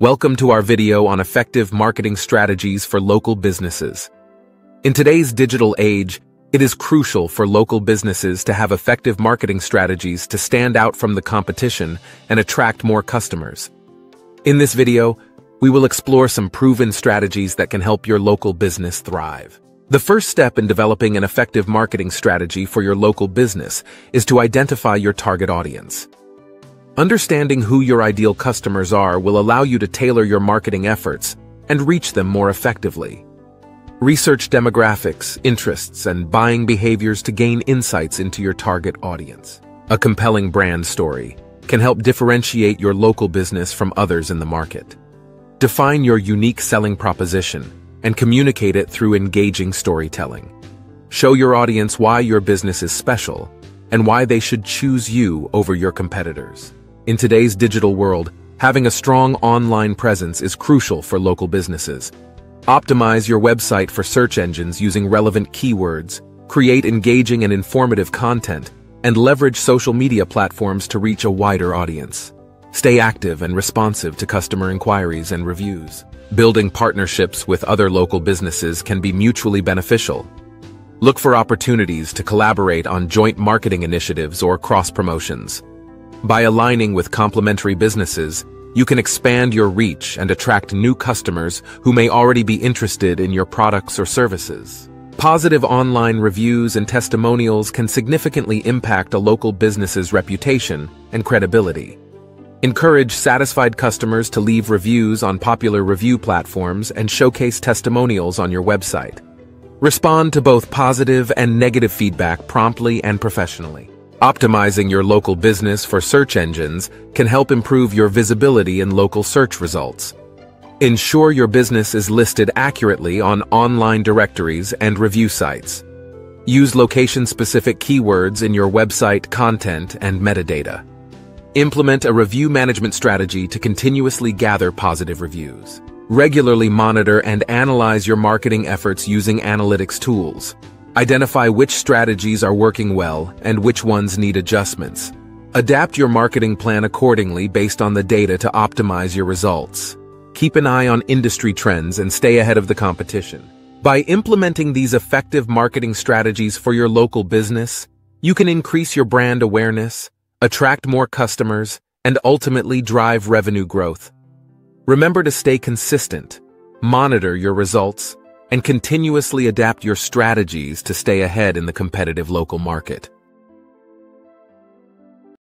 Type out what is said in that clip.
Welcome to our video on effective marketing strategies for local businesses. In today's digital age, it is crucial for local businesses to have effective marketing strategies to stand out from the competition and attract more customers. In this video, we will explore some proven strategies that can help your local business thrive. The first step in developing an effective marketing strategy for your local business is to identify your target audience. Understanding who your ideal customers are will allow you to tailor your marketing efforts and reach them more effectively. Research demographics, interests, and buying behaviors to gain insights into your target audience. A compelling brand story can help differentiate your local business from others in the market. Define your unique selling proposition and communicate it through engaging storytelling. Show your audience why your business is special and why they should choose you over your competitors. In today's digital world, having a strong online presence is crucial for local businesses. Optimize your website for search engines using relevant keywords, create engaging and informative content, and leverage social media platforms to reach a wider audience. Stay active and responsive to customer inquiries and reviews. Building partnerships with other local businesses can be mutually beneficial. Look for opportunities to collaborate on joint marketing initiatives or cross-promotions. By aligning with complementary businesses, you can expand your reach and attract new customers who may already be interested in your products or services. Positive online reviews and testimonials can significantly impact a local business's reputation and credibility. Encourage satisfied customers to leave reviews on popular review platforms and showcase testimonials on your website. Respond to both positive and negative feedback promptly and professionally. Optimizing your local business for search engines can help improve your visibility in local search results. Ensure your business is listed accurately on online directories and review sites. Use location-specific keywords in your website content and metadata. Implement a review management strategy to continuously gather positive reviews. Regularly monitor and analyze your marketing efforts using analytics tools. Identify which strategies are working well and which ones need adjustments. Adapt your marketing plan accordingly based on the data to optimize your results. Keep an eye on industry trends and stay ahead of the competition. By implementing these effective marketing strategies for your local business, you can increase your brand awareness, attract more customers, and ultimately drive revenue growth. Remember to stay consistent, monitor your results, and continuously adapt your strategies to stay ahead in the competitive local market.